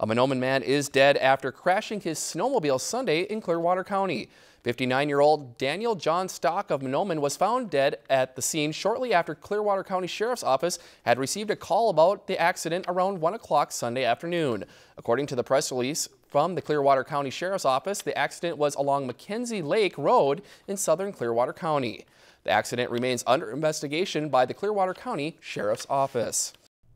A Mahnomen man is dead after crashing his snowmobile Sunday in Clearwater County. 59-year-old Daniel John Stock of Mahnomen was found dead at the scene shortly after Clearwater County Sheriff's Office had received a call about the accident around 1 o'clock Sunday afternoon. According to the press release from the Clearwater County Sheriff's Office, the accident was along McKenzie Lake Road in southern Clearwater County. The accident remains under investigation by the Clearwater County Sheriff's Office.